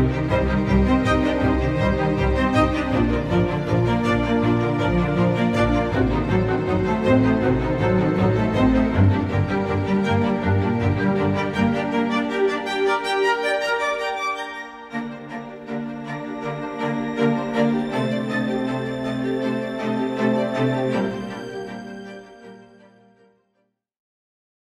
Música